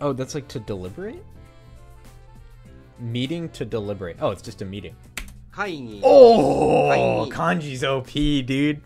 Oh, that's like to deliberate? Meeting to deliberate. Oh, it's just a meeting. Oh, kanji's OP, dude.